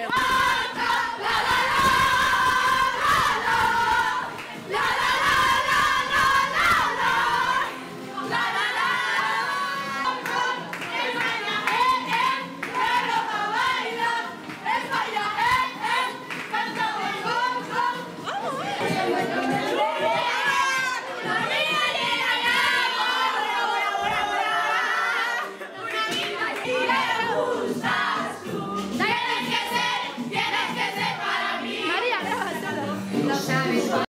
要飞了。下一位。